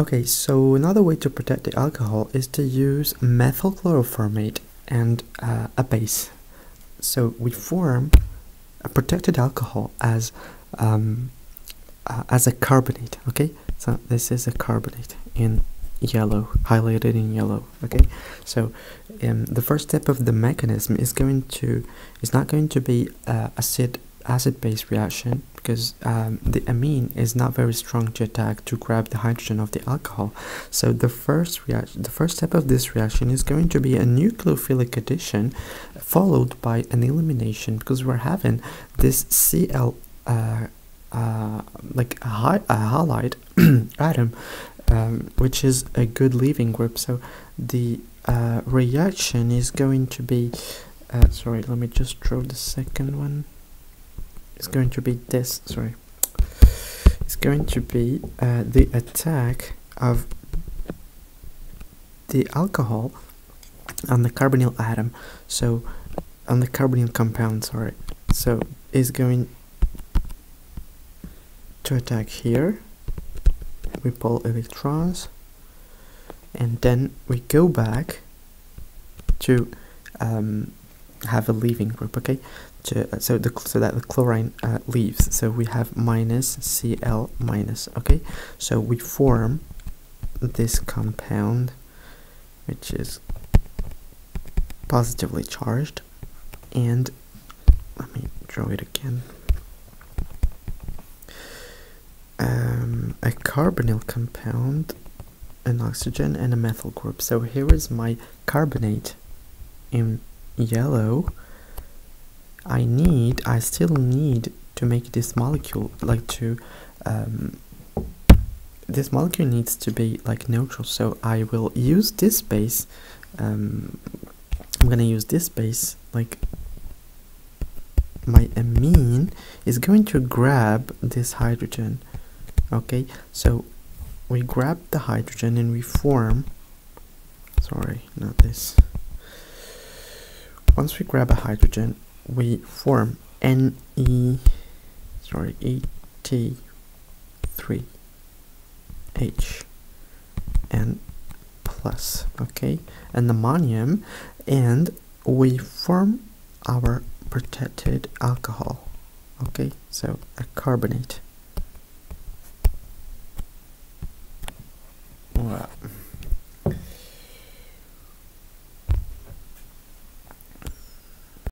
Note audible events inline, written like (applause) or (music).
Okay, so another way to protect the alcohol is to use methyl chloroformate and uh, a base. So we form a protected alcohol as um, uh, as a carbonate. Okay, so this is a carbonate in yellow, highlighted in yellow. Okay, so um, the first step of the mechanism is going to is not going to be uh, acid acid base reaction because um, the amine is not very strong to attack to grab the hydrogen of the alcohol. So the first reaction, the first step of this reaction is going to be a nucleophilic addition, followed by an elimination because we're having this Cl. Uh, uh, like a, high, a halide (clears throat) atom, um, which is a good leaving group. So the uh, reaction is going to be, uh, sorry, let me just draw the second one is going to be this, sorry. It's going to be uh, the attack of the alcohol on the carbonyl atom. So, on the carbonyl compound, sorry. So, is going to attack here. We pull electrons and then we go back to um, have a leaving group okay to, so the so that the chlorine uh, leaves. So we have minus Cl minus okay? So we form this compound which is positively charged. And let me draw it again. Um, a carbonyl compound an oxygen and a methyl group. So here is my carbonate in yellow I need I still need to make this molecule like to um, this molecule needs to be like neutral. So I will use this base um, I'm gonna use this base like my amine is going to grab this hydrogen okay? So we grab the hydrogen and we form sorry not this. Once we grab a hydrogen we form Ne sorry Et3 H and plus okay? And the ammonium and we form our protected alcohol okay? So a carbonate